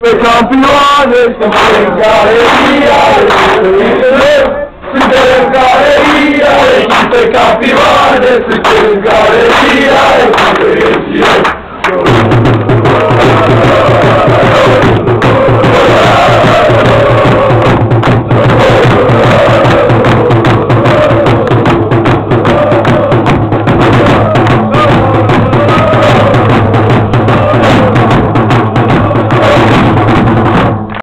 Campeones, campeones, campeones, campeones,